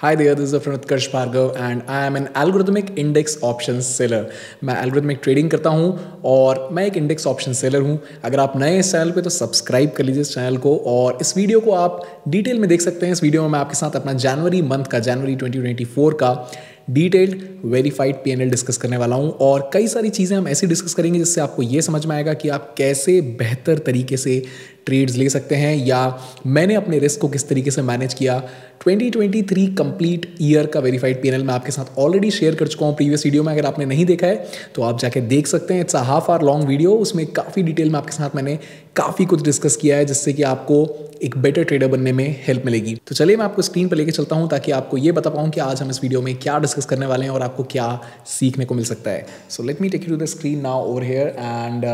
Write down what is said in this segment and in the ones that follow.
Hi there, this is friend Utkarsh Bhargav and I am an algorithmic index options seller. मैं algorithmic trading करता हूँ और मैं एक index option seller हूँ अगर आप नए इस चैनल पे तो सब्सक्राइब कर लीजिए इस चैनल को और इस वीडियो को आप डिटेल में देख सकते हैं इस वीडियो में मैं आपके साथ अपना जनवरी मंथ का जनवरी 2024 का डिटेल्ड वेरीफाइड पीएनएल डिस्कस करने वाला हूँ और कई सारी चीज़ें हम ऐसी डिस्कस करेंगे जिससे आपको ये समझ में आएगा कि आप कैसे बेहतर तरीके से ट्रेड्स ले सकते हैं या मैंने अपने रिस्क को किस तरीके से मैनेज किया। 2023 कंप्लीट ईयर का वेरीफाइड पी मैं आपके साथ ऑलरेडी शेयर कर चुका हूँ प्रीवियस वीडियो में, अगर आपने नहीं देखा है तो आप जाके देख सकते हैं। It's a half hour long video उसमें काफ़ी डिटेल में आपके साथ मैंने काफ़ी कुछ डिस्कस किया है, जिससे कि आपको एक बेटर ट्रेडर बनने में हेल्प मिलेगी। तो चलिए, मैं आपको स्क्रीन पर लेकर चलता हूँ, ताकि आपको ये बता पाऊँ कि आज हम इस वीडियो में क्या डिस्कस करने वाले हैं और आपको क्या सीखने को मिल सकता है। So let me take you to the screen now over here and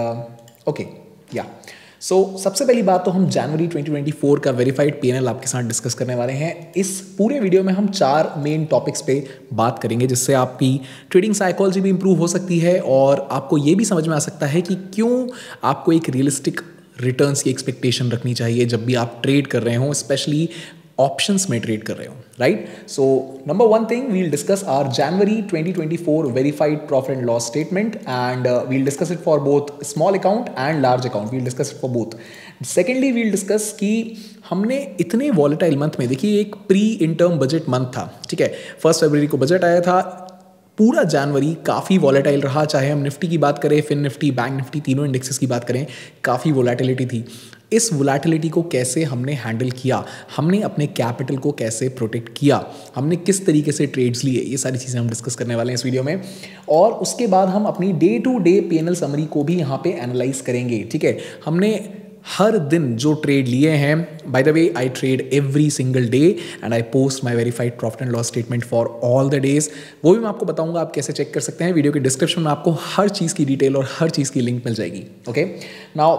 okay या सो so, सबसे पहली बात तो हम जनवरी 2024 का वेरीफाइड पीएनएल आपके साथ डिस्कस करने वाले हैं। इस पूरे वीडियो में हम चार मेन टॉपिक्स पे बात करेंगे जिससे आपकी ट्रेडिंग साइकोलॉजी भी इंप्रूव हो सकती है और आपको ये भी समझ में आ सकता है कि क्यों आपको एक रियलिस्टिक रिटर्न्स की एक्सपेक्टेशन रखनी चाहिए जब भी आप ट्रेड कर रहे हो स्पेशली ऑप्शंस में ट्रेड कर रहे हो right so number one thing we'll discuss are January 2024 verified profit and loss statement and we'll discuss it for both small account and large account we'll discuss it for both secondly we'll discuss कि हमने इतने volatile month में देखिए एक pre interim budget month था ठीक है first फरवरी को बजट आया था पूरा जनवरी काफ़ी वॉलेटाइल रहा, चाहे हम निफ्टी की बात करें फिन निफ्टी बैंक निफ्टी तीनों इंडेक्सेस की बात करें, काफ़ी वॉलेटिलिटी थी। इस वोलेटिलिटी को कैसे हमने हैंडल किया? हमने अपने कैपिटल को कैसे प्रोटेक्ट किया? हमने किस तरीके से ट्रेड्स लिए? ये सारी चीज़ें हम डिस्कस करने वाले हैं इस वीडियो में। और उसके बाद हम अपनी day to day P summary को भी यहाँ पे एनालाइज करेंगे, ठीक है? हमने हर दिन जो ट्रेड लिए हैं by the way I trade every single day and I post my verified profit and loss statement for all the days वो भी मैं आपको बताऊँगा, आप कैसे चेक कर सकते हैं। वीडियो के डिस्क्रिप्शन में आपको हर चीज़ की डिटेल और हर चीज़ की लिंक मिल जाएगी okay now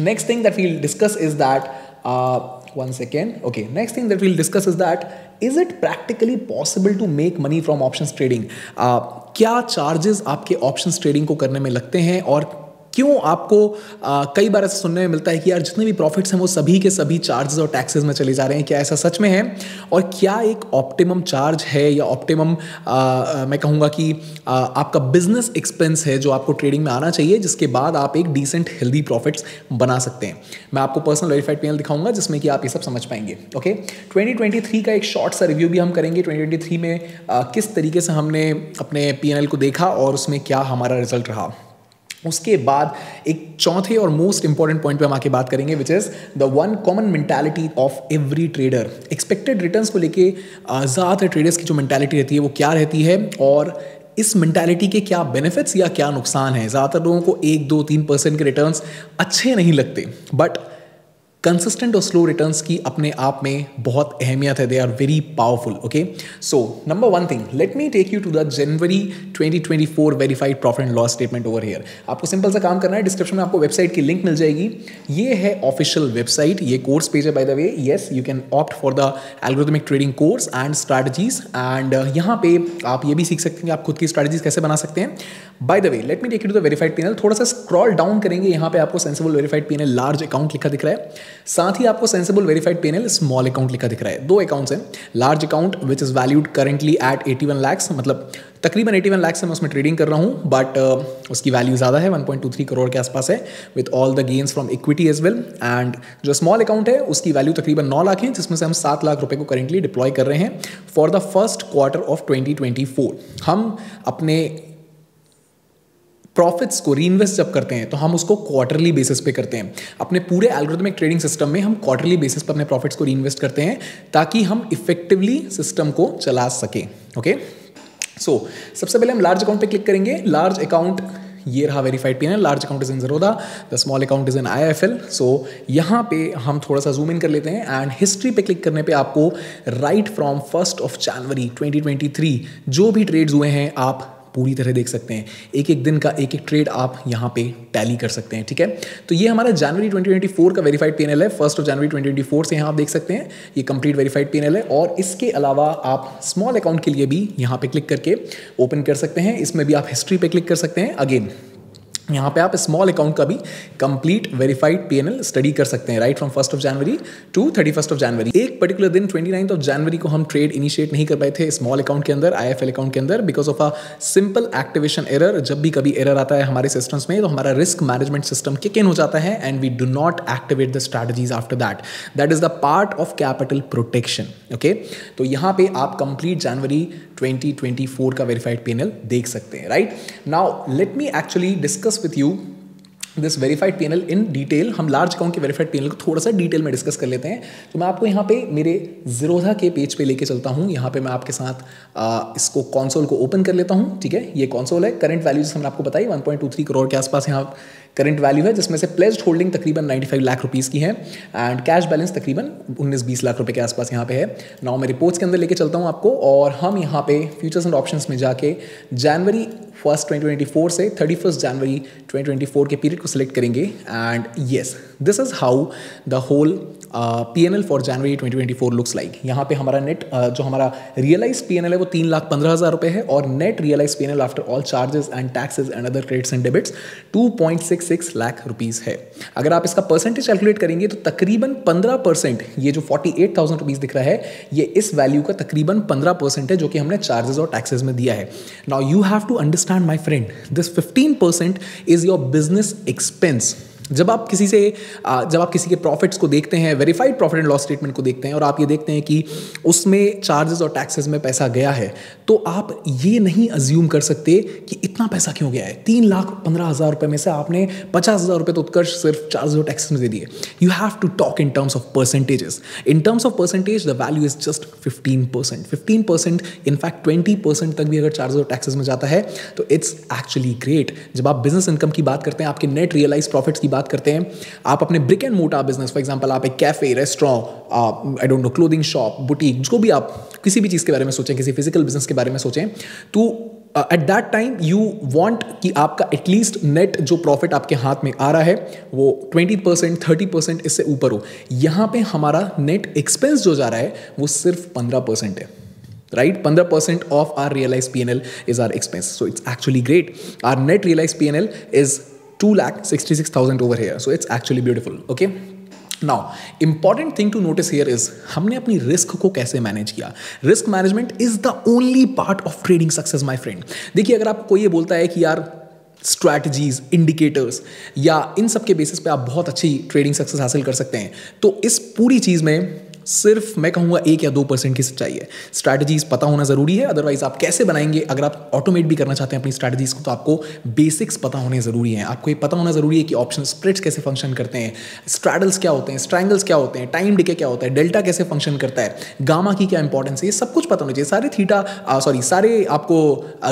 next that we'll discuss is that uh, one second okay next thing that we'll discuss is that is it practically possible to make money from options trading uh, क्या charges आपके options trading को करने में लगते हैं और क्यों आपको आ, कई बार ऐसा सुनने में मिलता है कि यार जितने भी प्रॉफिट्स हैं वो सभी के सभी चार्जेस और टैक्सेस में चले जा रहे हैं क्या ऐसा सच में है? और क्या एक ऑप्टिमम चार्ज है या ऑप्टिमम मैं कहूँगा कि आ, आपका बिज़नेस एक्सपेंस है जो आपको ट्रेडिंग में आना चाहिए जिसके बाद आप एक डिसेंट हेल्दी प्रॉफिट्स बना सकते हैं। मैं आपको पर्सनल वेरीफाइड पी दिखाऊँगा जिसमें कि आप ये सब समझ पाएँगे ओके ट्वेंटी का एक शॉर्ट सा रिव्यू भी हम करेंगे। ट्वेंटी में आ, किस तरीके से हमने अपने पीएनएल को देखा और उसमें क्या हमारा रिज़ल्ट रहा। उसके बाद एक चौथे और मोस्ट इंपॉर्टेंट पॉइंट पे हम आके बात करेंगे which is the one common mentality of every trader expected returns को लेके ज़्यादातर ट्रेडर्स की जो मेंटालिटी रहती है, वो क्या रहती है? और इस मेंटालिटी के क्या बेनिफिट्स या क्या नुकसान है? ज़्यादातर लोगों को एक, दो, तीन परसेंट के रिटर्न्स अच्छे नहीं लगते बट कंसिस्टेंट और स्लो रिटर्न्स की अपने आप में बहुत अहमियत है. They are very powerful okay so number one thing let me take you to the January 2024 verified profit and loss statement over here आपको सिंपल सा काम करना है. डिस्क्रिप्शन में आपको वेबसाइट की लिंक मिल जाएगी. ये है ऑफिशियल वेबसाइट ये कोर्स पेज है by the way yes you can opt for the algorithmic trading course and strategies and यहाँ पे आप ये भी सीख सकते हैं कि आप खुद की स्ट्रैटेजीज कैसे बना सकते हैं. By the way let me take you to the verified PnL थोड़ा सा स्क्रॉल डाउन करेंगे. यहाँ पे आपको sensible verified PnL large account लिखा दिख रहा है. साथ ही आपको sensible verified PnL small account लिखा दिख रहा है। दो अकाउंट्स हैं। Large account which is valued currently at eighty one lakhs मतलब तकरीबन एटी वन लैक्स मैं उसमें ट्रेडिंग कर रहा हूँ बट uh, उसकी वैल्यू ज़्यादा है one point two three crore के आसपास है with all the gains from equity as well and जो स्मॉल अकाउंट है उसकी वैल्यू तकरीबन नौ लाख है जिसमें से हम सात लाख रुपए को करेंटली डिप्लॉय कर रहे हैं for the first quarter of twenty twenty four हम अपने प्रॉफिट्स को री जब करते हैं तो हम उसको क्वार्टरली बेसिस पे करते हैं। अपने पूरे एल्गोरिथमिक ट्रेडिंग सिस्टम में हम क्वार्टरली बेसिस पर अपने प्रॉफिट्स को री करते हैं, ताकि हम इफेक्टिवली सिस्टम को चला सकें ओके सो सबसे पहले हम लार्ज अकाउंट पे क्लिक करेंगे। लार्ज अकाउंट ये रहा वेरीफाइड है large account is in Zerodha the small account is in I F L so यहाँ पे हम थोड़ा सा जूम इन कर लेते हैं एंड हिस्ट्री पे क्लिक करने पे आपको right from first of January 2023 जो भी ट्रेड्स हुए हैं, आप पूरी तरह देख सकते हैं। एक एक दिन का एक एक ट्रेड आप यहाँ पे टैली कर सकते हैं, ठीक है? तो ये हमारा जनवरी 2024 का वेरीफाइड पी है। फ़र्स्ट ऑफ़ जनवरी 2024 से यहाँ आप देख सकते हैं। ये कंप्लीट वेरीफाइड पी है और इसके अलावा आप स्मॉल अकाउंट के लिए भी यहाँ पे क्लिक करके ओपन कर सकते हैं। इसमें भी आप हिस्ट्री पे क्लिक कर सकते हैं। अगेन यहाँ पे आप स्मॉल अकाउंट का भी कंप्लीट वेरीफाइड पीएनएल स्टडी कर सकते हैं right from first of January to thirty first of January एक पर्टिकुलर दिन ट्वेंटी नाइन्थ ऑफ़ जनवरी को हम ट्रेड इनिशिएट नहीं कर पाए थे स्मॉल अकाउंट के अंदर आईएफएल अकाउंट के अंदर because of a simple activation error जब भी कभी एरर आता है हमारे सिस्टम्स में तो हमारा risk management system kick in हो जाता है and we do not activate the strategies after that that is the part of capital protection okay तो यहाँ पे आप कंप्लीट जनवरी 2024 का वेरीफाइड पीएनएल देख सकते हैं right now let me actually discuss with you this verified PnL in detail हम लार्ज अकाउंट के वेरीफाइड पीएनएल को थोड़ा सा डिटेल में डिस्कस कर लेते हैं। तो मैं आपको यहाँ पे मेरे जीरोधा के पेज पे लेके चलता हूँ। यहाँ पे मैं आपके साथ आ, इसको कॉन्सोल को ओपन कर लेता हूँ ठीक है? ये कॉन्सोल है। करंट वैल्यूज़ हमने आपको बताई 1.23 करोड़ के आसपास यहाँ करंट वैल्यू है, जिसमें से प्लेस्ड होल्डिंग तकरीबन 95 लाख रुपीस की है एंड कैश बैलेंस तकरीबन 19-20 लाख रुपए के आसपास यहाँ पे है। नाउ मैं रिपोर्ट्स के अंदर लेके चलता हूँ आपको, और हम यहाँ पे फ्यूचर्स एंड ऑप्शंस में जाके जनवरी फ़र्स्ट 2024 से थर्टी फ़र्स्ट जनवरी 2024 के पीरियड को सिलेक्ट करेंगे. And yes this is how the whole P N L for January 2024 looks like यहाँ पे हमारा नेट uh, जो हमारा रियलाइज़ पी एन एल है वो तीन लाख पंद्रह हज़ार रुपए है और net realise P N L after all charges and taxes and other credits and debits two point six six lakh rupees है. अगर आप इसका परसेंटेज कैलकुलेट करेंगे तो तकरीबन पंद्रह परसेंट ये जो फोर्टी एट थाउज़ेंड रुपीज़ दिख रहा है ये इस वैल्यू का तकरीबन पंद्रह परसेंट है जो कि हमने चार्जेस और टैक्सेज में दिया है. Now you have to understand understand, my friend, this 15% is your business expense. जब आप किसी से जब आप किसी के प्रॉफिट्स को देखते हैं verified profit and loss statement को देखते हैं और आप ये देखते हैं कि उसमें चार्जेस और टैक्सेस में पैसा गया है तो आप ये नहीं अज्यूम कर सकते कि इतना पैसा क्यों गया है। तीन लाख पंद्रह हज़ार रुपये में से आपने पचास हज़ार रुपये तो उत्कर्ष सिर्फ़ चार्जेस और टैक्सेस में दे दिए। You have to talk in terms of percentages in terms of percentage the value is just fifteen percent fifteen percent in fact twenty percent तक भी अगर चार्जेस और टैक्सेस में जाता है तो इट्स एक्चुअली ग्रेट जब आप बिज़नेस इनकम की बात करते हैं, आपके नेट रियलाइज़ प्रॉफिट्स की बात करते हैं, आप अपने brick and mortar business for example आप एक cafe restaurant I don't know clothing shop boutique जो भी आप किसी भी चीज़ के बारे में सोचें, किसी फ़िज़िकल बिज़नेस के बारे में सोचें तो at that time you want कि आपका एटलीस्ट नेट जो प्रॉफिट आपके हाथ में आ रहा है, वो ट्वेंटी परसेंट थर्टी परसेंट इससे ऊपर हो। यहाँ पे हमारा नेट एक्सपेंस जो जा रहा है, वो सिर्फ़ पंद्रह परसेंट है। Right? 15% of our realized pnl is our expense. So, it's actually great. Our net realized pnl is 2 lakh 66000 over here. So, it's actually beautiful, okay? Now important thing to notice here is हमने अपनी risk को कैसे manage किया? Risk management is the only part of trading success my friend देखिए, अगर आपको ये बोलता है कि यार स्ट्रैटेजीज इंडिकेटर्स या इन सब के बेसिस पे आप बहुत अच्छी ट्रेडिंग सक्सेस हासिल कर सकते हैं तो इस पूरी चीज़ में सिर्फ़ मैं कहूँगा एक या दो परसेंट की सच्चाई है। स्ट्रैटेजीज पता होना ज़रूरी है अदरवाइज़ आप कैसे बनाएँगे? अगर आप ऑटोमेट भी करना चाहते हैं अपनी स्ट्रैटेजीज को तो आपको बेसिक्स पता होने ज़रूरी है। आपको ये पता होना ज़रूरी है कि ऑप्शन स्प्रिट्स कैसे फ़ंक्शन करते हैं स्ट्रैडल्स क्या होते हैं स्ट्रैंगल्स क्या होते हैं टाइम डिके क्या होता है डेल्टा कैसे फ़ंक्शन करता है गामा की क्या इंपॉर्टेंस है, ये सब कुछ पता होना चाहिए। सारे थीटा सॉरी सारे आपको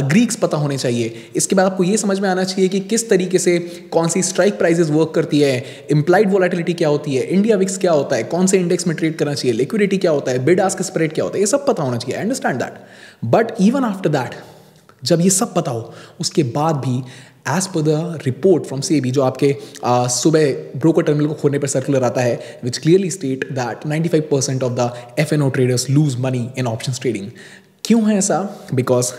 ग्रीक्स पता होने चाहिए। इसके बाद आपको ये समझ में आना चाहिए कि किस तरीके से कौन सी स्ट्राइक प्राइजेस वर्क करती है इंप्लाइड वोलाटिलिटी क्या होती है इंडिया विक्स क्या होता है, कौन से इंडेक्स में ट्रेड करना चाहिए लिक्विडिटी क्या होता है बिड आस्क स्प्रेड क्या होता है ये सब पता होना चाहिए understand that but even after that जब ये सब पता हो उसके बाद भी as per the report from सी जो आपके uh, सुबह ब्रोकर टर्मिनल को खोलने पर सर्कुलर आता है which clearly state that 95 percent of the F N O traders lose money in option trading क्यों है ऐसा? Because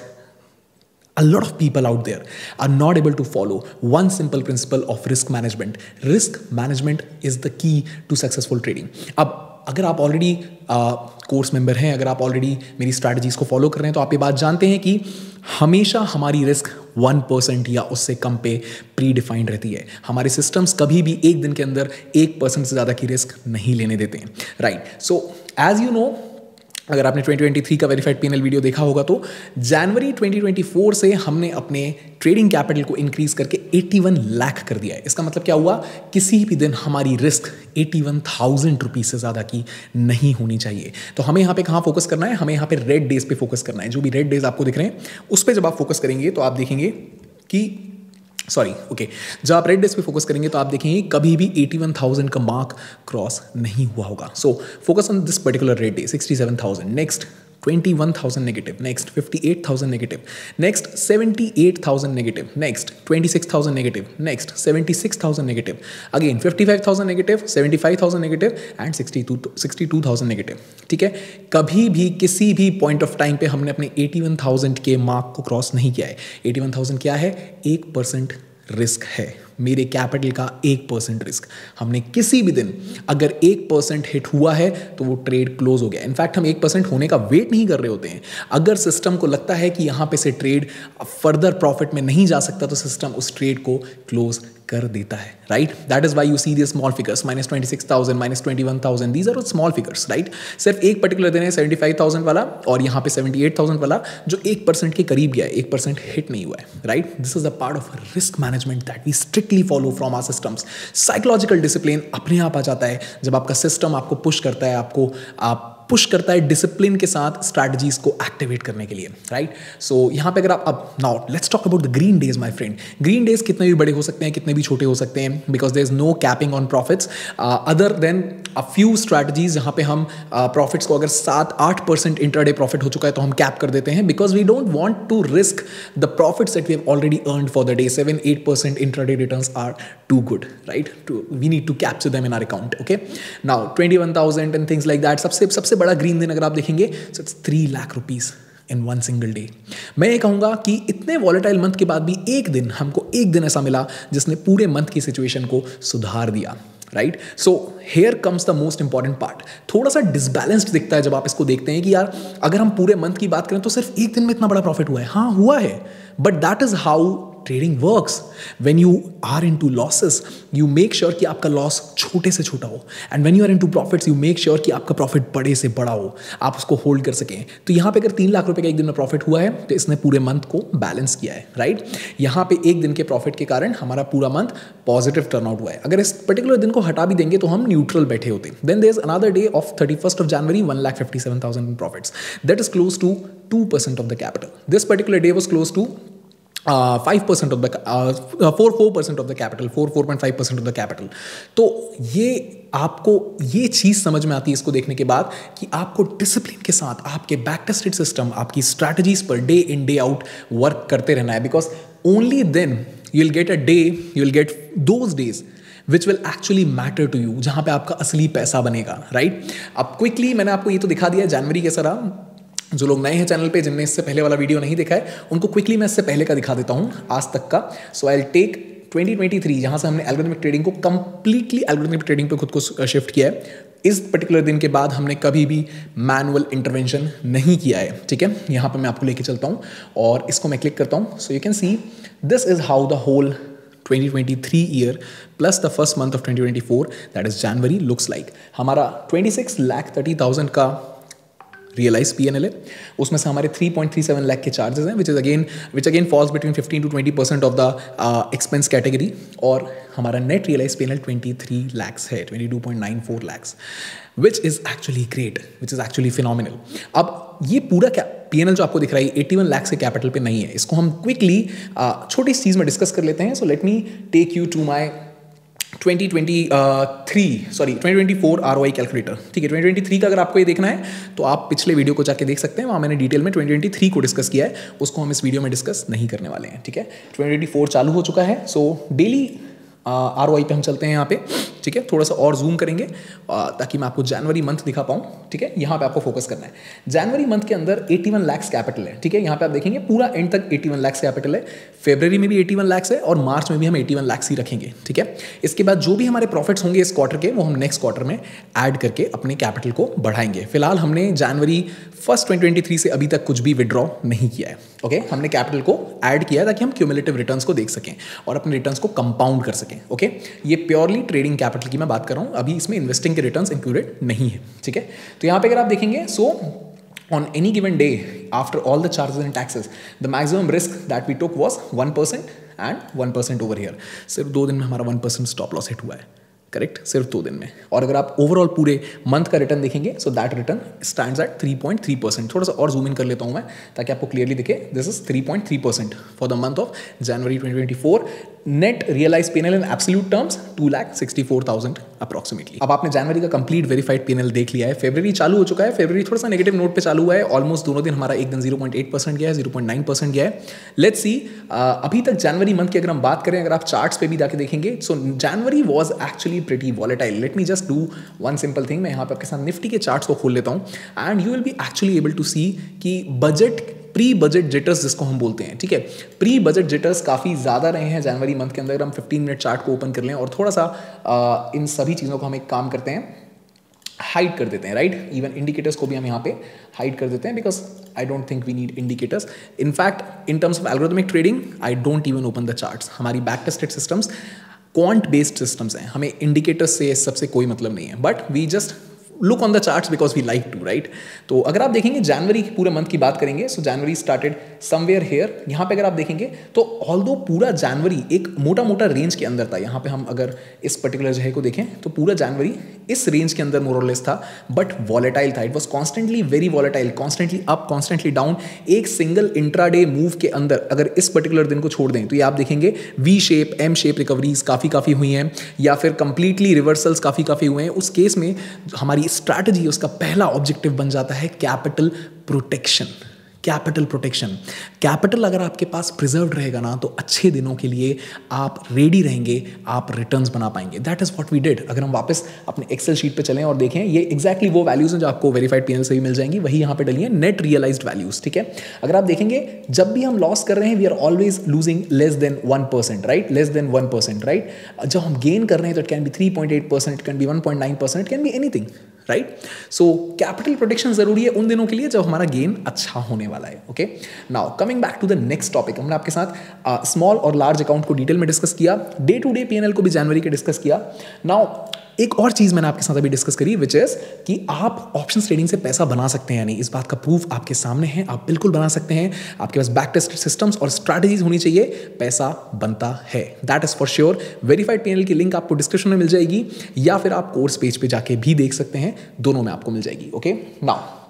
a lot of people out there are not able to follow one simple principle of risk management. Risk management is the key to successful trading. अब अगर आप already course member हैं, अगर आप already मेरी स्ट्रैटेजीज को follow कर रहे हैं तो आप ये बात जानते हैं कि हमेशा हमारी रिस्क वन परसेंट या उससे कम पे प्री डिफाइंड रहती है। हमारे सिस्टम्स कभी भी एक दिन के अंदर एक परसेंट से ज़्यादा की रिस्क नहीं लेने देते। हैं right so as you know अगर आपने 2023 का वेरीफाइड पीएनएल वीडियो देखा होगा तो जनवरी 2024 से हमने अपने ट्रेडिंग कैपिटल को इंक्रीज करके 81 लाख कर दिया है। इसका मतलब क्या हुआ? किसी भी दिन हमारी रिस्क 81 थाउज़ेंड रुपीज़ से ज़्यादा की नहीं होनी चाहिए। तो हमें यहाँ पे कहाँ फोकस करना है? हमें यहाँ पे रेड डेज़ पे फोकस करना है। जो भी रेड डेज़ आपको दिख रहे हैं, उस पर जब आप फोकस करेंगे तो आप देखेंगे कि सॉरी ओके जब आप रेड डेज़ पे फोकस करेंगे तो आप देखेंगे कभी भी 81,000 का मार्क क्रॉस नहीं हुआ होगा. So focus on this particular red day 67,000 next twenty one thousand negative next fifty eight thousand negative next seventy eight thousand negative next twenty six thousand negative next seventy six thousand negative again fifty five thousand negative seventy five thousand negative and sixty two sixty two thousand negative ठीक है? कभी भी, किसी भी point of time पर हमने अपने eighty one thousand के मार्क को क्रॉस नहीं किया है। एटी वन थाउज़ेंड क्या है? एक परसेंट रिस्क है। मेरे कैपिटल का एक परसेंट रिस्क हमने किसी भी दिन अगर एक परसेंट हिट हुआ है तो वो ट्रेड क्लोज हो गया। इनफैक्ट हम एक परसेंट होने का वेट नहीं कर रहे होते हैं। अगर सिस्टम को लगता है कि यहाँ पे से ट्रेड फर्दर प्रॉफिट में नहीं जा सकता तो सिस्टम उस ट्रेड को क्लोज कर देता है right that is why you see this small figures minus twenty six thousand minus twenty one thousand these are small figures right सिर्फ़ एक पर्टिकुलर दिन है सेवेंटी फाइव थाउज़ेंड वाला, और यहाँ पे सेवेंटी एट थाउज़ेंड वाला, जो एक परसेंट के करीब गया है, एक परसेंट हिट नहीं हुआ है right this is a part of risk management that we strictly follow from our systems psychological discipline अपने आप आ जाता है, जब आपका सिस्टम आपको पुश करता है, आपको, आप पुश करता है डिसिप्लिन के साथ स्ट्रैटेजीज को एक्टिवेट करने के लिए राइट सो so, यहाँ पे अगर आप अब now let's talk about the green days my friend green days कितने भी बड़े हो सकते हैं कितने भी छोटे हो सकते हैं because there is no capping on profits other than a few strategies जहाँ पे हम प्रॉफिट्स uh, को अगर सात आठ परसेंट इंटरडे प्रॉफिट हो चुका है तो हम कैप कर देते हैं because we don't want to risk the profits that we have already earn for the day seven eight percent intraday return are too good right to we need to capture them in our account okay now twenty one thousand and things like that सबसे सबसे बड़ा green दिन अगर आप देखेंगे so it's three lakh rupees in one single day मैं ये कहूँगा कि इतने वॉलेटाइल मंथ के बाद भी एक दिन हमको एक दिन ऐसा मिला जिसने पूरे मंथ की सिचुएशन को सुधार दिया। Right so here comes the most important part थोड़ा सा डिसबैलेंस्ड दिखता है जब आप इसको देखते हैं कि यार, अगर हम पूरे मंथ की बात करें तो सिर्फ़ एक दिन में इतना बड़ा प्रॉफिट हुआ है। हाँ हुआ है। But that is how trading works when you are into losses you make sure कि आपका लॉस छोटे से छोटा हो. And when you are into profits you make sure कि आपका प्रॉफिट बड़े से बड़ा हो. आप उसको होल्ड कर सकें. तो यहाँ पे अगर तीन लाख रुपए का एक दिन में प्रॉफिट हुआ है तो इसने पूरे मंथ को बैलेंस किया है राइट? यहाँ पे एक दिन के प्रॉफिट के कारण हमारा पूरा मंथ पॉजिटिव टर्न आउट हुआ है. अगर इस पर्टिकुलर दिन को हटा भी देंगे तो हम न्यूट्रल बैठे होते. Then there is another day of thirty first of January one lakh fifty seven thousand in profits that is close to two percent of the capital this particular day was close to five percent of the four four percent of the capital four four point five percent of the capital तो ये आपको, ये चीज़ समझ में आती है इसको देखने के बाद कि आपको डिसिप्लिन के साथ, आपके बैक टेस्टेड सिस्टम आपकी स्ट्रैटेजीज पर day in day out work करते रहना है। Because only then you will get a day you will get those days which will actually matter to you जहाँ पे आपका असली पैसा बनेगा राइट right? अब क्विकली मैंने आपको ये तो दिखा दिया जनवरी कैसा रहा जो लोग नए हैं चैनल पे, जिनने इससे पहले वाला वीडियो नहीं देखा है, उनको क्विकली मैं इससे पहले का दिखा देता हूँ, आज तक का। सो आई टेक 2023 जहाँ से हमने एल्गोरिथमिक ट्रेडिंग को कंप्लीटली एल्गोरिथमिक ट्रेडिंग पे खुद को शिफ्ट किया है। इस पर्टिकुलर दिन के बाद हमने कभी भी मैनुअल इंटरवेंशन नहीं किया है, ठीक है? यहाँ पर मैं आपको लेके चलता हूँ और इसको मैं क्लिक करता हूँ। So you can see this is how the whole 2023 year plus the first month of 2024 that is January looks like हमारा 26 लाख थर्टी थाउज़ेंड का रियलाइज़ पी एन एल है। उसमें से हमारे 3.37 लाख के चार्जेस हैं which is again which again falls between 15 to 20 percent of the expense category और हमारा net realise P N L twenty three lakhs है twenty two point nine four lakhs which is actually great which is actually phenomenal अब ये पूरा क्या P N L जो आपको दिख रहा है एटी वन लैक्स के कैपिटल पे नहीं है। इसको हम क्विकली छोटी चीज़ में डिस्कस कर लेते हैं। So let me take you to my 2023 sorry 2024 ROI calculator ठीक है 2023 का अगर आपको ये देखना है तो आप पिछले वीडियो को जाके देख सकते हैं, वहाँ मैंने डिटेल में 2023 को डिस्कस किया है, उसको हम इस वीडियो में डिस्कस नहीं करने वाले हैं, ठीक है? 2024 चालू हो चुका है सो डेली आर ओ पे हम चलते हैं यहाँ पे ठीक है? थोड़ा सा और जूम करेंगे आ, ताकि मैं आपको जनवरी मंथ दिखा पाऊँ ठीक है? यहाँ पे आपको फोकस करना है। जनवरी मंथ के अंदर 81 वन लैक्स कैपिटल है ठीक है? यहाँ पे आप देखेंगे पूरा एंड तक 81 वन लैक्स कैपिटल है। फेब्रवरी में भी 81 वन लैक्स है और मार्च में भी हम 81 वन लैक्स ही रखेंगे ठीक है? इसके बाद जो भी हमारे प्रॉफिट्स होंगे इस क्वार्टर के वो हम नेक्स्ट क्वार्टर में ऐड करके अपने कैपिटल को बढ़ाएँगे। फ़िलहाल हमने जनवरी फ़र्स्ट 2023 से अभी तक कुछ भी विड्रॉ नहीं किया है। Okay okay? हमने कैपिटल को ऐड किया ताकि हम क्यूमुलेटिव रिटर्न्स को देख सकें और अपने रिटर्न्स को कंपाउंड कर सकें ओके okay? ये प्योरली ट्रेडिंग कैपिटल की मैं बात कर रहा हूँ अभी इसमें इन्वेस्टिंग के रिटर्न्स इंक्लूडेड नहीं है, ठीक है तो यहाँ पे अगर आप देखेंगे सो on any given day, after all the charges and taxes, the maximum risk that we took was 1% and 1% over here सिर्फ़ दो दिन में हमारा 1% स्टॉप लॉस हिट हुआ है करेक्ट सिर्फ़ दो दिन में। और अगर आप ओवरऑल पूरे मंथ का रिटर्न देखेंगे so that return stand at three point three percent थोड़ा सा और जूम इन कर लेता हूँ मैं, ताकि आपको क्लियरली दिखे this is three point three percent for the month of January twenty twenty four net realise PNL in absolute terms two lakh sixty four thousand approximately अब आपने जनवरी का कंप्लीट वेरीफाइड पीएनएल देख लिया है फेब्रवरी चालू हो चुका है फेब्रवरी थोड़ा सा नेगेटिव नोट पे चालू हुआ है ऑलमोस्ट दोनों दिन हमारा एक दिन ज़ीरो पॉइंट एट परसेंट गया है ज़ीरो पॉइंट नाइन परसेंट गया है। लेट्स सी अभी तक जनवरी मंथ की अगर हम बात करें, अगर आप चार्ट्स पे भी जाके देखेंगे so January was actually pretty volatile let me just do one simple thing मैं यहाँ पे आपके साथ निफ्टी के चार्ट्स को खोल लेता हूँ and you will be actually able to see कि बजट प्री बजट जिटर्स जिसको हम बोलते हैं ठीक है? प्री बजट जिटर्स काफ़ी ज़्यादा रहे हैं जनवरी मंथ के अंदर हम 15 मिनट चार्ट को ओपन कर लें और थोड़ा सा आ, इन सभी चीज़ों को हम एक काम करते हैं हाइड कर देते हैं राइट इवन इंडिकेटर्स को भी हम यहाँ पे हाइड कर देते हैं because I don't think we need indicators in fact in terms of algorithmic trading I don't even open the charts हमारी back tested systems quant based systems हैं। हमें इंडिकेटर्स से सबसे कोई मतलब नहीं है। But we just look on the charts because we like to right तो अगर आप देखेंगे जनवरी पूरे मंथ की बात करेंगे so January started somewhere here यहाँ पे अगर आप देखेंगे तो ऑल दो पूरा जनवरी एक मोटा मोटा रेंज के अंदर था, यहाँ पे हम अगर इस पर्टिकुलर जगह को देखें तो पूरा जनवरी इस रेंज के अंदर मोरलेस था बट वॉलेटाइल था. It was constantly very volatile constantly up constantly down एक सिंगल इंट्राडे मूव के अंदर अगर इस पर्टिकुलर दिन को छोड़ दें तो ये आप देखेंगे V shape M shape recoveries काफ़ी काफ़ी हुई हैं, या फिर कंप्लीटली रिवर्सल्स काफ़ी काफ़ी हुए हैं। उस केस में हमारी स्ट्रैटेजी उसका पहला ऑब्जेक्टिव बन जाता है capital protection capital protection capital अगर आपके पास प्रिजर्व रहेगा ना तो अच्छे दिनों के लिए आप रेडी रहेंगे, आप रिटर्न्स बना पाएँगे. That is what we did अगर हम वापस अपने एक्सेल शीट पे चलें और देखें, ये एक्जैक्टली वो वैल्यूज़ हैं जो आपको वेरीफाइड पीएनएल से भी मिल जाएँगी. वही यहाँ पे डली है नेट रियलाइज़ वैल्यूज़ ठीक है? अगर आप देखेंगे, जब भी हम लॉस कर रहे हैं we are always losing less than one percent right less than one percent right जब हम गेन कर रहे हैं तो it can be three point eight percent it can be one point nine percent it can be anything right so capital protection ज़रूरी है उन दिनों के लिए जब हमारा गेन अच्छा होने वाला है okay now coming back to the next topic हमने आपके साथ स्मॉल uh, और लार्ज अकाउंट को डिटेल में डिस्कस किया डे टू डे पीएनएल को भी जनवरी के डिस्कस किया। नाउ एक और चीज़ मैंने आपके साथ अभी डिस्कस करी विच इज़ कि आप ऑप्शन ट्रेडिंग से पैसा बना सकते हैं, यानी इस बात का प्रूफ आपके सामने है, आप बिल्कुल बना सकते हैं, आपके पास बैक टेस्ट सिस्टम्स और स्ट्रैटेजीज होनी चाहिए, पैसा बनता है। That is for sure verified PNL की लिंक आपको डिस्क्रिप्शन में मिल जाएगी, या फिर आप कोर्स पेज पे जाके भी देख सकते हैं, दोनों में आपको मिल जाएगी okay now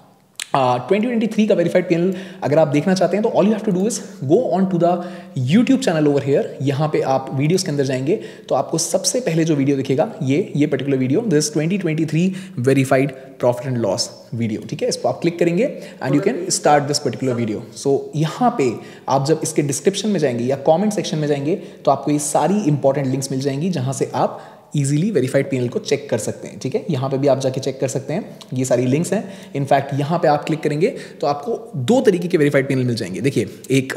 twenty twenty three का वेरीफाइड पी अगर आप देखना चाहते हैं तो all you have to do is go on to the YouTube channel over here यहाँ पे आप वीडियोस के अंदर जाएँगे तो आपको सबसे पहले जो वीडियो दिखेगा, ये ये particular video this twenty twenty three verified profit and loss video ठीक है? इसको आप क्लिक करेंगे and you can start this particular video so यहाँ पे आप जब इसके डिस्क्रिप्शन में जाएँगे या कॉमेंट सेक्शन में जाएँगे तो आपको ये सारी इंपॉर्टेंट लिंक्स मिल जाएँगी, जहाँ से आप इजीली वेरीफाइड पीएनएल को चेक कर सकते हैं, ठीक है? यहाँ पे भी आप जाके चेक कर सकते हैं, ये सारी लिंक्स हैं। इनफैक्ट यहाँ पे आप क्लिक करेंगे तो आपको दो तरीके के वेरीफाइड पीएनएल मिल जाएँगे। देखिए, एक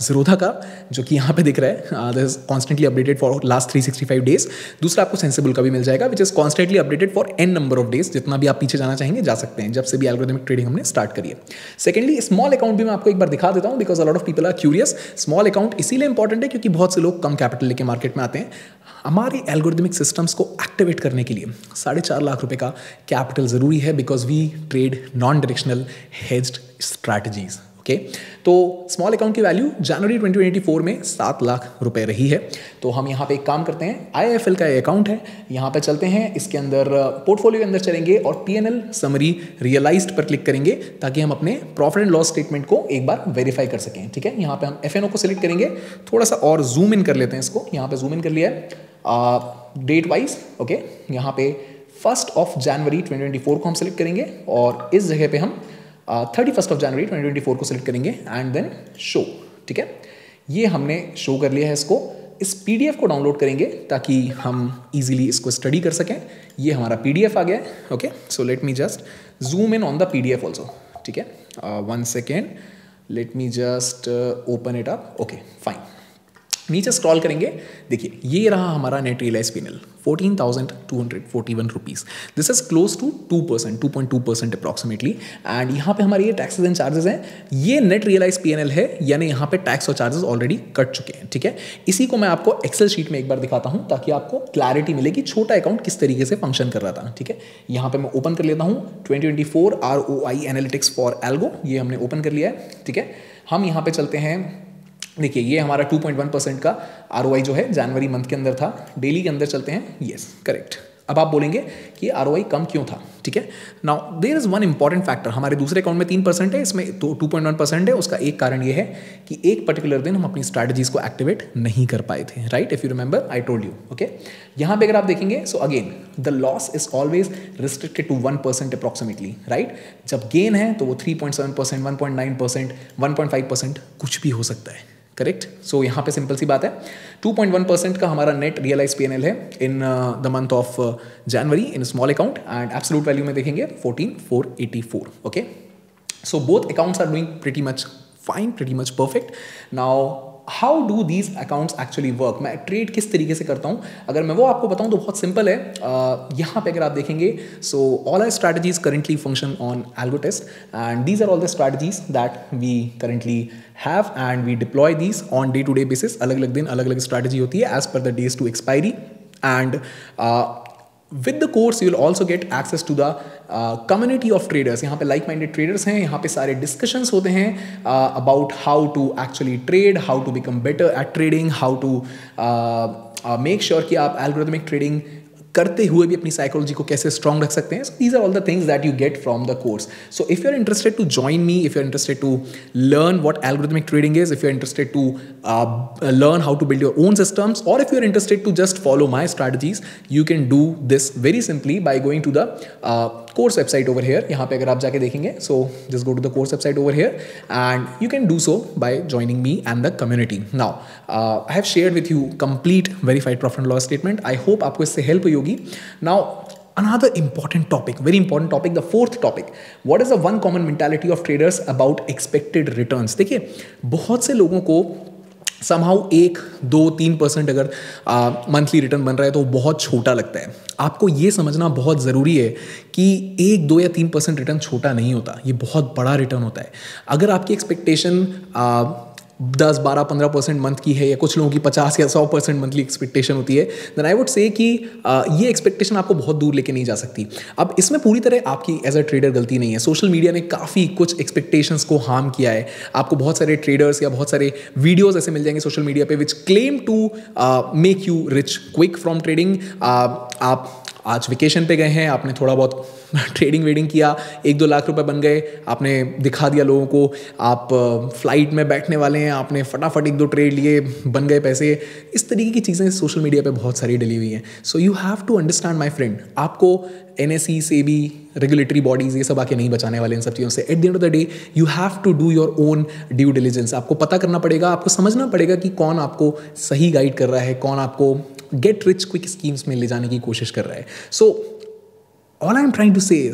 जीरोधा का, जो कि यहाँ पे दिख रहा है this constantly updated for last three sixty five days दूसरा आपको सेंसिबल का भी मिल जाएगा which is constantly updated for N number of days जितना भी आप पीछे जाना चाहेंगे, जा सकते हैं, जब से भी एल्गोरिथमिक ट्रेडिंग हमने स्टार्ट करी है। सेकेंडली स्मॉल अकाउंट भी मैं आपको एक बार दिखा देता हूँ because a lot of people are curious small account इसीलिए इंपॉर्टेंट है, क्योंकि बहुत से लोग कम कैपिटल लेके मार्केट में आते हैं। हमारे एल्गोरिदमिक सिस्टम्स को एक्टिवेट करने के लिए साढ़े चार लाख रुपए का कैपिटल ज़रूरी है because we trade non directional hedged strategies okay तो स्मॉल अकाउंट की वैल्यू जनवरी 2024 में सात लाख रुपए रही है। तो हम यहाँ पे एक काम करते हैं आई का अकाउंट है, यहाँ पे चलते हैं, इसके अंदर पोर्टफोलियो के अंदर चलेंगे और पी एन समरी रियलाइज्ड पर क्लिक करेंगे, ताकि हम अपने प्रॉफिट एंड लॉस स्टेटमेंट को एक बार वेरीफाई कर सकें, ठीक है? यहाँ पे हम एफ़ को सिलेक्ट करेंगे थोड़ा सा और जूम इन कर लेते हैं इसको, यहाँ पे जूम इन कर लिया है। डेट वाइज ओके, यहाँ पे फ़र्स्ट ऑफ़ जनवरी 2024 को हम सिलेक्ट करेंगे और इस जगह पे हम थर्टी फ़र्स्ट ऑफ़ जनवरी 2024 को सिलेक्ट करेंगे एंड देन शो ठीक है? ये हमने शो कर लिया है इसको। इस पीडीएफ को डाउनलोड करेंगे ताकि हम इजीली इसको स्टडी कर सकें। ये हमारा पीडीएफ आ गया है okay so let me just zoom in on the PDF also ठीक है? One second let me just open it up okay fine नीचे स्क्रॉल करेंगे। देखिए, ये रहा हमारा net realise PNL fourteen thousand two hundred forty one rupees this is close to two percent two point two percent approximately and यहाँ पे हमारे ये टैक्सेस एंड चार्जेस हैं। ये नेट रियलाइज़ पी है, यानी यहाँ पे टैक्स और चार्जेस ऑलरेडी कट चुके हैं, ठीक है? इसी को मैं आपको एक्सेल शीट में एक बार दिखाता हूँ, ताकि आपको क्लैरिटी मिले कि छोटा अकाउंट किस तरीके से फ़ंक्शन कर रहा था, ठीक है? यहाँ पर मैं ओपन कर लेता हूँ twenty twenty four R O I analytics for algo ये हमने ओपन कर लिया है, ठीक है? हम यहाँ पे चलते हैं देखिए, ये हमारा 2.1 परसेंट का आर जो है, जनवरी मंथ के अंदर था, डेली के अंदर चलते हैं। यस करेक्ट अब आप बोलेंगे कि आर कम क्यों था? ठीक है? Now there is one important factor हमारे दूसरे अकाउंट में तीन परसेंट है, इसमें तो टू पॉइंट वन परसेंट है। उसका एक कारण ये है कि एक पर्टिकुलर दिन हम अपनी स्ट्रैटेजीज को एक्टिवेट नहीं कर पाए थे। Right if you remember I told you okay यहाँ पे अगर आप देखेंगे so again the loss is always restricted to one percent approximately right जब गेन है तो वो three point seven percent one point nine percent one point five percent कुछ भी हो सकता है। करेक्ट सो यहाँ पे सिंपल सी बात है। 2.1 परसेंट का हमारा नेट रियलाइज़ पीएनएल है in the month of January in small account and absolute value में देखेंगे 14484 okay so both accounts are doing pretty much fine pretty much perfect now how do these accounts actually work मैं trade किस तरीके से करता हूँ? अगर मैं वो आपको बताऊँ तो बहुत सिंपल है। uh, यहाँ पे अगर आप देखेंगे so all our strategies currently function on Algotest and these are all the strategies that we currently have and we deploy these on day to day basis अलग अलग दिन अलग अलग स्ट्रैटेजी होती है as per the days to expiry and with the course you will also get access to the community of traders यहाँ पे like minded traders हैं, यहाँ पे सारे डिस्कशंस होते हैं about how to actually trade how to become better at trading how to make sure कि आप एल्गोरिथमिक ट्रेडिंग करते हुए भी अपनी साइकोलॉजी को कैसे स्ट्रॉन्ग रख सकते हैं? So these are all the things that you get from the course so if you are interested to join me if you are interested to learn what algorithmic trading is if you are interested to learn how to build your own systems और if you are interested to just follow my strategies you can do this very simply by going to the course website over here यहाँ पे अगर आप जाके देखेंगे so just go to the course website over here and you can do so by joining me and the community now I have share with you complete verified profit loss statement I hope आपको इससे help होगी. नाउ another important topic, very important topic, the fourth topic. What is the one common mentality of traders about expected returns? देखिए, बहुत से लोगों को somehow एक, दो, तीन परसेंट अगर मंथली रिटर्न बन रहा है तो बहुत छोटा लगता है। आपको ये समझना बहुत ज़रूरी है कि एक, दो या तीन परसेंट रिटर्न छोटा नहीं होता। ये बहुत बड़ा रिटर्न होता है। अगर आपकी एक्सपेक्टेशन दस बारह पंद्रह परसेंट मंथ की है या कुछ लोगों की पचास या सौ परसेंट मंथली एक्सपेक्टेशन होती है देन आई वुड से कि ये एक्सपेक्टेशन आपको बहुत दूर लेके नहीं जा सकती। अब इसमें पूरी तरह आपकी एज अ ट्रेडर गलती नहीं है। सोशल मीडिया ने काफ़ी कुछ एक्सपेक्टेशंस को हार्म किया है। आपको बहुत सारे ट्रेडर्स या बहुत सारे वीडियोज़ ऐसे मिल जाएँगे सोशल मीडिया पे which claim to make you rich quick from trading आप आज वेकेशन पे गए हैं, आपने थोड़ा बहुत ट्रेडिंग वेडिंग किया, एक दो लाख रुपए बन गए, आपने दिखा दिया लोगों को, आप फ़्लाइट में बैठने वाले हैं, आपने फटाफट एक दो ट्रेड लिए, बन गए पैसे। इस तरीके की चीज़ें सोशल मीडिया पे बहुत सारी डली हुई हैं। So you have to understand my friend आपको एन से भी रेगुलेटरी बॉडीज ये सब आके नहीं बचाने वाले इन सब चीज़ों से। At the end of the day you have to do your own due diligence आपको पता करना पड़ेगा, आपको समझना पड़ेगा कि कौन आपको सही गाइड कर रहा है, कौन आपको गेट रिच क्विक स्कीम्स में ले जाने की कोशिश कर रहा है। So all I am trying to say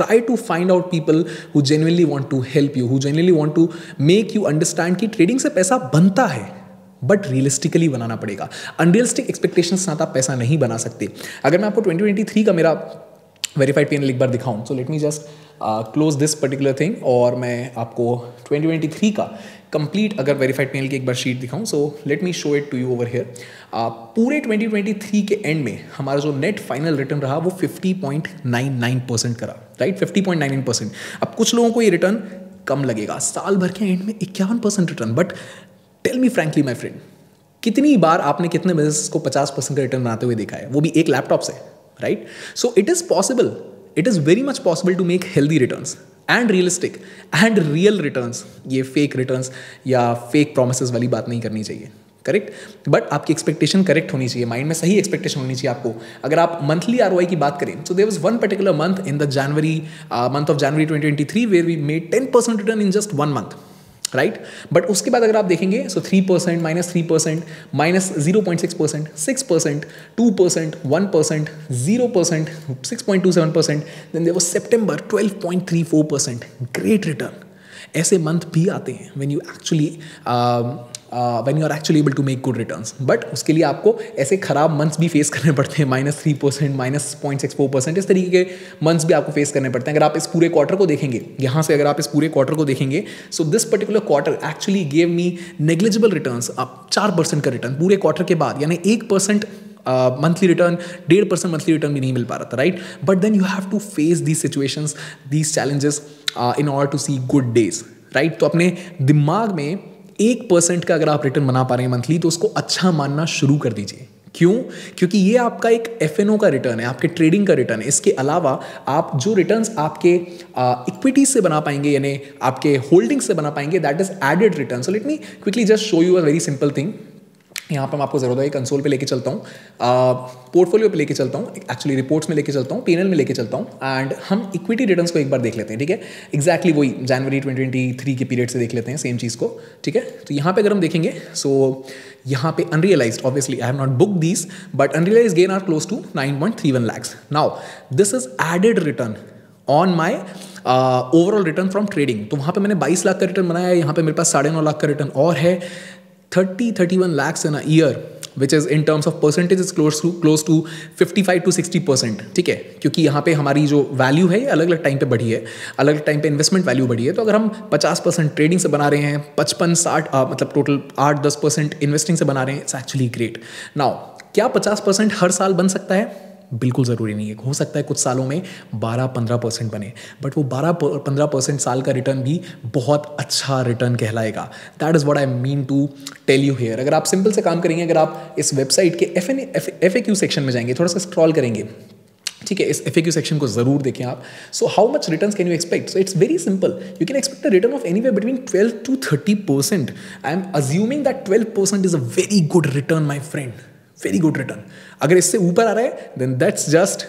try to find out people who genuinely want to help you, who genuinely want to make you understand कि ट्रेडिंग से पैसा बनता है बट रियलिस्टिकली बनाना पड़ेगा। अनरियलिस्टिक एक्सपेक्टेशन साथ आप पैसा नहीं बना सकते। अगर मैं आपको 2023 का मेरा वेरीफाइड पेन एक बार दिखाऊँ। So let me just close this particular thing और मैं आपको 2023 का कंप्लीट अगर वेरीफाइड पेनल की एक बार शीट दिखाऊँ। So let me show it to you over here पूरे 2023 के एंड में हमारा जो नेट फाइनल रिटर्न रहा वो 50.99 परसेंट करा। राइट 50.99 परसेंट अब कुछ लोगों को ये रिटर्न कम लगेगा। साल भर के एंड में इक्यावन percent return but tell me frankly my friend कितनी बार आपने कितने बिज़नेस को पचास परसेंट का रिटर्न बनाते हुए देखा है? वो भी एक लैपटॉप से। Right so it is possible it is very much possible to make healthy returns and realistic and real returns ये फेक रिटर्न्स या फेक प्रोमिस वाली बात नहीं करनी चाहिए करेक्ट बट आपकी एक्सपेक्टेशन करेक्ट होनी चाहिए माइंड में सही एक्सपेक्टेशन होनी चाहिए आपको। अगर आप मंथली आर की बात करें so there was one particular month in the January month of January twenty twenty three where we made ten percent return in just one month right but उसके बाद अगर आप देखेंगे so three percent minus three percent minus zero point six percent six percent two percent one percent zero percent six point two seven percent then there September twelve point three four percent great return ऐसे month भी आते हैं when you actually when you are actually able to make good return but उसके लिए आपको ऐसे खराब months भी फेस करने पड़ते हैं minus three percent minus point six four percent इस तरीके के मंथ्स भी आपको फेस करने पड़ते हैं। अगर आप इस पूरे क्वार्टर को देखेंगे, यहाँ से अगर आप इस पूरे क्वार्टर को देखेंगे so this particular quarter actually gave me negligible return आप चार परसेंट का रिटर्न पूरे क्वार्टर के बाद, यानी एक परसेंट मंथली रिटर्न डेढ़ परसेंट मंथली रिटर्न भी नहीं मिल पा रहा था right but then you have to face these situations these challenges in order to see good days right तो अपने दिमाग में एक परसेंट का अगर आप रिटर्न बना पा रहे हैं मंथली तो उसको अच्छा मानना शुरू कर दीजिए। क्यों? क्योंकि ये आपका एक एफएनओ का रिटर्न है, आपके ट्रेडिंग का रिटर्न है। इसके अलावा आप जो रिटर्न्स आपके इक्विटीज से बना पाएँगे, यानी आपके होल्डिंग से बना पाएँगे that is added return so let me quickly just show you a very simple thing यहाँ पर मैं आपको ज़रूरत है कंसोल पे लेके चलता हूँ पोर्टफोलियो पे लेके चलता हूँ एक्चुअली रिपोर्ट्स में लेके चलता हूँ पीएनएल में लेके चलता हूँ एंड हम इक्विटी रिटर्न्स को एक बार देख लेते हैं, ठीक है? एक्जैक्टली वही जनवरी ट्वेंटी के पीरियड से देख लेते हैं सेम चीज़ को, ठीक है? तो यहाँ पर अगर हम देखेंगे सो यहाँ पे unrealised obviously I have not book these but unrealised gain are close to nine point three one lakhs now this is added return on my overall return from trading तो वहाँ पे मैंने 22 लाख का रिटर्न बनाया है, यहाँ पे मेरे पास साढ़े नौ लाख का रिटर्न और है। Thirty thirty one lakhs in a year which is in terms of percentage is close to close to fifty five to sixty percent ठीक है? क्योंकि यहाँ पे हमारी जो वैल्यू है अलग अलग टाइम पे बढ़ी है। अलग अलग टाइम पे इन्वेस्टमेंट वैल्यू बढ़ी है। तो अगर हम पचास परसेंट ट्रेडिंग से बना रहे हैं, पचपन, साठ मतलब टोटल आठ, दस परसेंट इन्वेस्टिंग से बना रहे हैं इट्स एक्चुअली ग्रेट नाउ क्या पचास परसेंट हर साल बन सकता है? बिल्कुल ज़रूरी नहीं है। हो सकता है कुछ सालों में 12-15 परसेंट बने बट वो 12-15 परसेंट साल का रिटर्न भी बहुत अच्छा रिटर्न कहलाएगा। That is what I mean to tell you here अगर आप सिंपल से काम करेंगे, अगर आप इस वेबसाइट के F N F A Q section में जाएँगे, थोड़ा सा स्क्रॉल करेंगे, ठीक है? इस एफ़ सेक्शन को ज़रूर देखें आप। So how much return can you expect so it's very simple you can expect a return of anyway between twelve to thirty percent I am assuming that twelve percent is a very good return my friend very good return अगर इससे ऊपर आ रहा है then that's just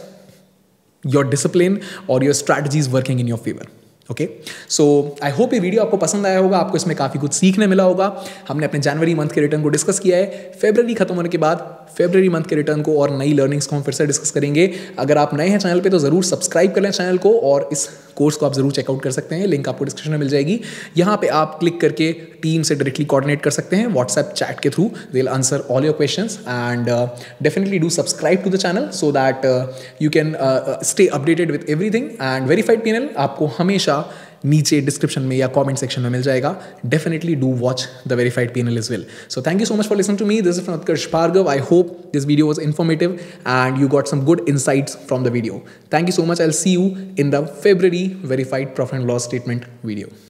your discipline और your strategy is working in your favour okay so I hope ये video आपको पसंद आया होगा, आपको इसमें काफ़ी कुछ सीखने मिला होगा। हमने अपने जनवरी मंथ के रिटर्न को डिस्कस किया है। फेबररी खत्म होने के बाद फेबररी मंथ के रिटर्न को और नई लर्निंग्स को हम फिर से डिस्कस करेंगे। अगर आप नए हैं चैनल पे तो ज़रूर सब्सक्राइब कर लें चैनल को और इस कोर्स को आप ज़रूर चेकआउट कर सकते हैं, लिंक आपको डिस्क्रिप्शन में मिल जाएगी। यहाँ पे आप क्लिक करके टीम से डायरेक्टली कोऑर्डिनेट कर सकते हैं व्हाट्सएप चैट के through will answer all your question and definitely do subscribe to the channel so that you can stay updated with everything and verified P आपको हमेशा नीचे डिस्क्रिप्शन में या कमेंट सेक्शन में मिल जाएगा। Definitely do watch the verified PnL is well so thank you so much for listen to me this is Utkarsh Bhargav I hope this video was informative and you got some good insights from the video thank you so much I see you in the February verified profit and loss statement video.